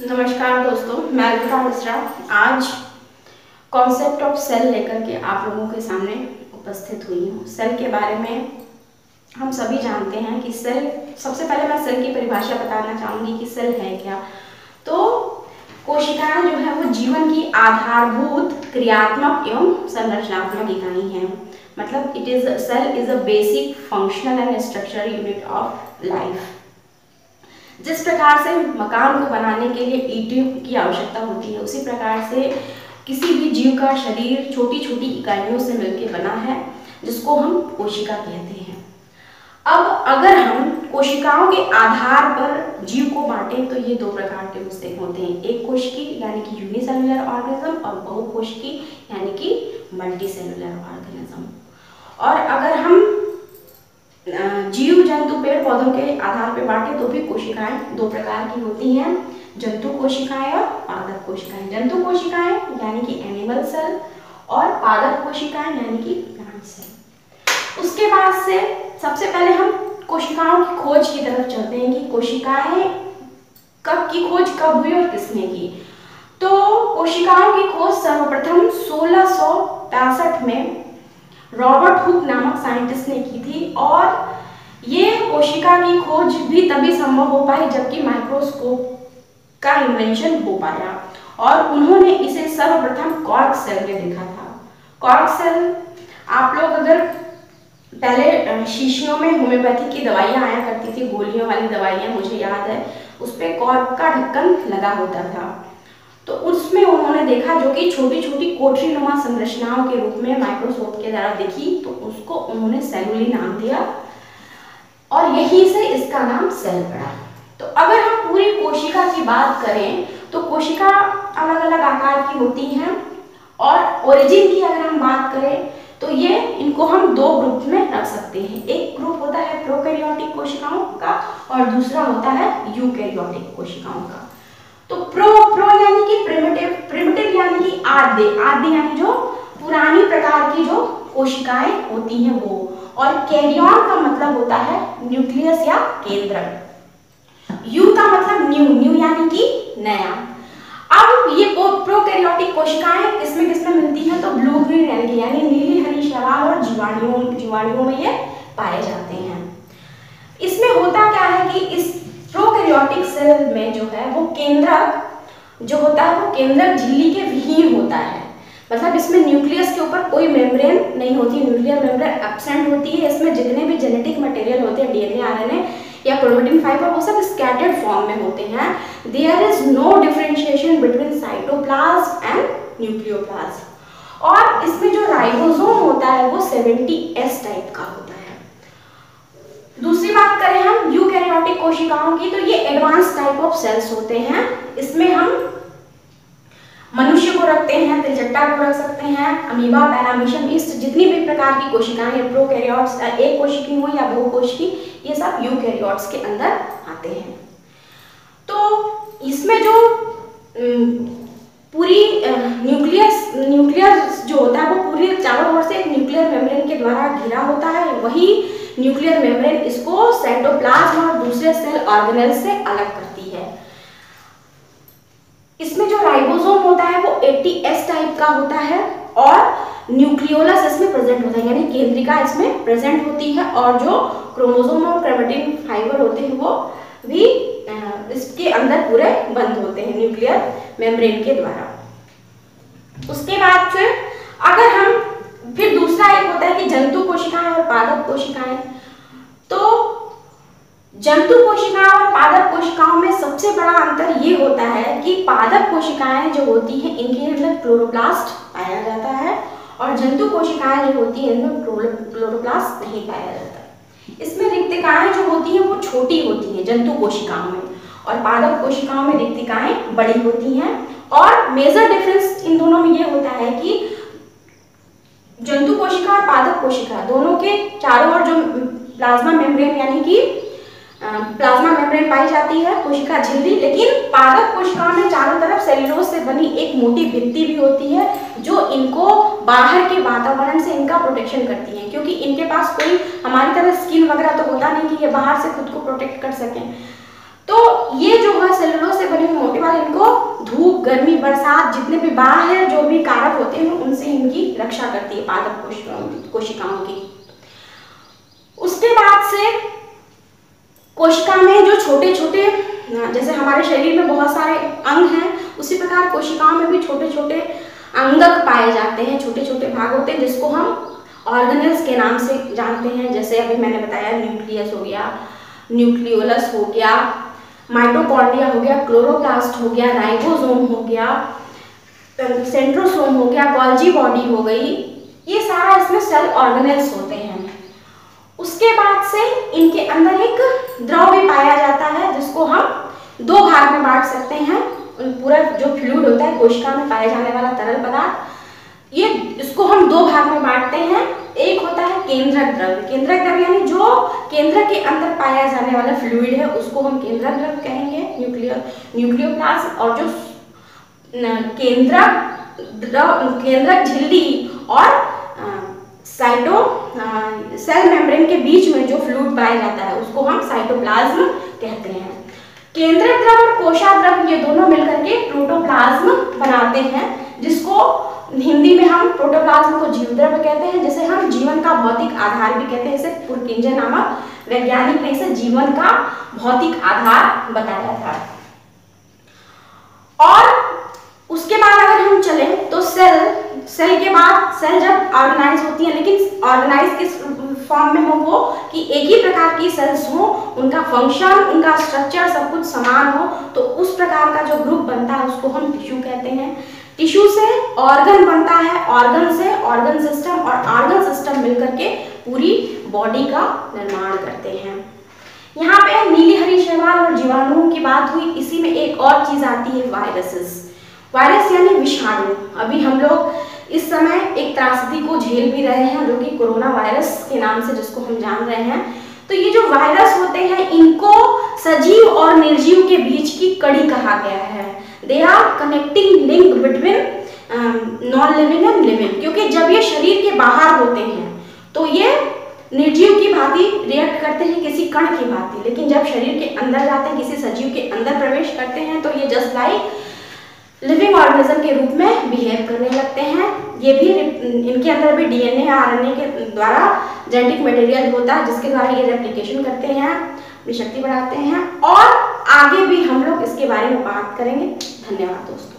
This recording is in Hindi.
नमस्कार दोस्तों, मैं अलका मिश्रा। आज कॉन्सेप्ट ऑफ़ सेल लेकर के आप लोगों के सामने उपस्थित हुई हूँ। सेल के बारे में हम सभी जानते हैं कि सेल सबसे पहले मैं सेल की परिभाषा बताना चाहूँगी कि सेल है क्या। तो कोशिकाएँ जो है, वो जीवन की आधारभूत, क्रियात्मक एवं संरचनात्मक इकाई है। मतलब it is cell is a basic functional and structural unit of life जिस प्रकार से मकान को बनाने के लिए ईंटों की आवश्यकता होती है, उसी प्रकार से किसी भी जीव का शरीर छोटी छोटी इकाइयों से मिलकर बना है, जिसको हम कोशिका कहते हैं। अब अगर हम कोशिकाओं के आधार पर जीव को बांटें तो ये दो प्रकार के उससे होते हैं। एक कोशिकी, यानी कि यूनिसेलुलर ऑर्गेनिज्म और बहुकोशिकी, यानी कि मल्टी सेलुलर ऑर्गेनिज्म और अगर हम जीव जंतु पेड़ पौधों के आधार पर बांटे तो भी कोशिकाएँ दो प्रकार की होती हैं। जंतु कोशिकाएँ और पादप कोशिकाएँ। जंतु कोशिकाएँ यानी कि एनिमल सेल और पादप कोशिकाएँ यानी कि प्लांट सेल। उसके बाद से सबसे पहले हम कोशिकाओं की खोज की तरफ़ चलते हैं कि कोशिकाएँ कब की खोज कब हुई और किसने की। तो कोशिकाओं की खोज सर्वप्रथम सोलह में रॉबर्ट हुक नामक साइंटिस्ट ने की थी और ये कोशिका की खोज भी तभी संभव हो पाई जबकि माइक्रोस्कोप का इन्वेंशन हो पाया। और उन्होंने इसे सर्वप्रथम कॉर्क सेल में देखा था। कॉर्क सेल आप लोग अगर पहले शीशियों में होम्योपैथी की दवाइयाँ आया करती थी, गोलियों वाली दवाइयाँ, मुझे याद है उस पर कॉर्क का ढक्कन लगा होता था। तो उसमें उन्होंने देखा जो कि छोटी छोटी कोठरी नुमा संरचनाओं के रूप में माइक्रोस्कोप के द्वारा देखी तो उसको उन्होंने सेलुली नाम दिया। और यही से इसका नाम सेल पड़ा। तो अगर हम पूरी कोशिका की बात करें तो कोशिका अलग अलग आकार की होती हैं और ओरिजिन की अगर हम बात करें तो ये इनको हम दो ग्रुप में रख सकते हैं। एक ग्रुप होता है प्रोकैरियोटिक कोशिकाओं का और दूसरा होता है यूकैरियोटिक कोशिकाओं का। तो प्रो प्रो यानी कि प्रिमिटिव प्रिमिटिव यानी कि आद्य आद्य यानी जो पुरानी प्रकार की जो कोशिकाएँ होती हैं वो। और कैरियन का मतलब होता है न्यूक्लियस या केंद्र। यू का मतलब न्यू न्यू यानी कि नया। अब ये प्रोकैरियोटिक कोशिकाएँ किसमें किसमें मिलती हैं? तो ब्लू ग्रीन एल्गी यानी नीली, हरी, शराब और जीवाणुओं जीवाणुओं में ये पाए जाते हैं। इसमें होता क्या है कि इस प्रोकैरियोटिक सेल में जो है, वो केंद्रक जो होता है, वो केंद्रक झिल्ली के विहीन होता है। मतलब इसमें न्यूक्लियस के ऊपर कोई मेम्ब्रेन नहीं होती न्यूक्लियर मेम्ब्रेन एब्सेंट होती है। इसमें जितने भी जेनेटिक मटेरियल होते हैं डीएनए आरएनए या क्रोमेटिन फाइबर वो सब स्कैटर्ड फॉर्म में होते हैं। There is no differentiation between cytoplasm and nucleoplasm और इसमें जो राइबोसोम होता है, वो 70 एस टाइप का होता है दूसरी बात करें हम यूकैरियोटिक कोशिकाओं की तो ये एडवांस टाइप ऑफ़ सेल्स होते हैं। इसमें हम मनुष्य को रखते हैं, तिलचट्टा को रख सकते हैं अमीबा पैरामिशन ईस्ट जितनी भी प्रकार की कोशिकाएँ प्रोकैरियोट्स एक कोशिकी हो या बहुकोशिकी ये सब यूकैरियोट्स के अंदर आते हैं। तो इसमें जो पूरी न्यूक्लियस न्यूक्लियस जो होता है, वो पूरी चारों ओर से एक न्यूक्लियर मेम्ब्रेन के द्वारा घिरा होता है। वही न्यूक्लियर मेम्ब्रेन इसको साइटोप्लाज्म और दूसरे सेल ऑर्गेनेल से अलग करती है। इसमें जो राइबोसोम होता है वो 80S टाइप का होता है और न्यूक्लियोलस इसमें प्रेजेंट होता है, यानी केंद्रिका इसमें प्रेजेंट होती है और जो क्रोमोसोम और क्रोमेटिन फाइबर होते हैं वो भी इसके अंदर पूरे बंद होते हैं न्यूक्लियर मेम्ब्रेन के द्वारा। उसके बाद फिर अगर हम फिर दूसरा एक होता है कि जंतु कोशिकाएँ और पादप कोशिकाएँ। तो जंतु कोशिकाएँ और पादप कोशिकाओं में सबसे बड़ा अंतर ये होता है कि पादप कोशिकाएँ जो होती हैं, इनके अंदर क्लोरोप्लास्ट पाया जाता है और जंतु कोशिकाएँ जो होती हैं, इनमें क्लोरोप्लास्ट नहीं पाया जाता। इसमें रिक्तिकाएँ जो होती हैं, वो छोटी होती हैं जंतु कोशिकाओं में और पादप कोशिकाओं में रिक्तिकाएँ बड़ी होती हैं और मेजर डिफरेंस इन दोनों में ये होता है कि जंतु कोशिका और पादप कोशिका, दोनों के चारों ओर जो प्लाज्मा मेम्ब्रेन यानी कि प्लाज्मा मेम्ब्रेन पाई जाती है, कोशिका झिल्ली, लेकिन पादप कोशिकाओं में चारों तरफ़ सेल्यूलोज से बनी एक मोटी भित्ति भी होती है, जो इनको बाहर के वातावरण से इनका प्रोटेक्शन करती है, क्योंकि इनके पास कोई हमारी तरह स्किन वगैरह तो होता नहीं कि ये बाहर से खुद को प्रोटेक्ट कर सकें। तो ये जो है सेल्यूलोज से बनी इनको धूप, गर्मी, बरसात, जितने भी बाह्य जो भी कारक होते हैं, उनसे इनकी रक्षा करती है पादप कोशिकाओं की। उसके बाद से कोशिका में जो छोटे छोटे जैसे हमारे शरीर में बहुत सारे अंग हैं, उसी प्रकार कोशिकाओं में भी छोटे छोटे अंगक पाए जाते हैं छोटे छोटे भाग होते हैं, जिसको हम ऑर्गेनल्स के नाम से जानते हैं। जैसे अभी मैंने बताया न्यूक्लियस हो गया न्यूक्लियोलस हो गया माइटोकॉन्ड्रिया हो गया, क्लोरोप्लास्ट हो गया, राइबोसोम हो गया सेंट्रोसोम हो गया गॉल्जी बॉडी हो गई, ये सारा इसमें सेल ऑर्गेनल्स होते हैं। उसके बाद से इनके अंदर एक द्रव भी पाया जाता है, जिसको हम दो भाग में बांट सकते हैं। पूरा जो फ्लूड होता है, कोशिका में पाया जाने वाला तरल पदार्थ, ये, इसको हम दो भाग में बांटते हैं एक होता है केंद्रक द्रव्य केंद्रक द्रव्य यानी जो केंद्र के अंदर पाया जाने वाला फ्लूइड है, उसको हम केंद्रक द्रव्य कहेंगे न्यूक्लियर न्यूक्लियोप्लास्ट और जो केंद्रक द्रव केंद्रक झिल्ली और साइटो सेल मेम्ब्रेन के बीच में जो फ्लूइड पाया जाता है, उसको हम साइटोप्लाज्म कहते हैं। केंद्रक द्रव्य और कोशाद्रव्य ये दोनों मिलकर के प्रोटोप्लाज्म बनाते हैं, जिसको हिंदी में हम प्रोटोप्लाज्म को जीव द्रव्य कहते हैं, जिसे हम जीवन का भौतिक आधार भी कहते हैं। इसे पुरकिंजन नामक वैज्ञानिक ने इसे जीवन का भौतिक आधार बताया था। और उसके बाद अगर हम चले तो सेल सेल के बाद सेल जब ऑर्गेनाइज होती है, लेकिन ऑर्गेनाइज किस फॉर्म में हो वो कि एक ही प्रकार की सेल्स हो, उनका फ़ंक्शन उनका स्ट्रक्चर सब कुछ समान हो तो उस प्रकार का जो ग्रुप बनता है, उसको हम टिश्यू कहते हैं। टिश्यू से ऑर्गन बनता है ऑर्गन से ऑर्गन सिस्टम और ऑर्गन सिस्टम मिलकर के पूरी बॉडी का निर्माण करते हैं। यहाँ पे नीली हरी शैवाल और जीवाणुओं की बात हुई, इसी में एक और चीज़ आती है वायरसेस वायरस यानी विषाणु। अभी हम लोग इस समय एक त्रासदी को झेल भी रहे हैं, जो कि कोरोना वायरस के नाम से जिसको हम जान रहे हैं। तो ये जो वायरस होते हैं, इनको सजीव और निर्जीव के बीच की कड़ी कहा गया है। They are connecting link between non living and living क्योंकि जब ये शरीर के बाहर होते हैं तो ये निर्जीव की भांति रिएक्ट करते हैं किसी कण की भांति। लेकिन जब शरीर के अंदर जाते हैं, किसी सजीव के अंदर प्रवेश करते हैं तो ये जस्ट लाइक लिविंग ऑर्गेनिज्म के रूप में बिहेव करने लगते हैं। ये भी इनके अंदर भी डीएनए आरएनए के द्वारा जेनेटिक मटेरियल होता है, जिसके द्वारा ये रेप्लिकेशन करते हैं, अपनी शक्ति बढ़ाते हैं। और आगे भी हम लोग इसके बारे में बात करेंगे। धन्यवाद दोस्तों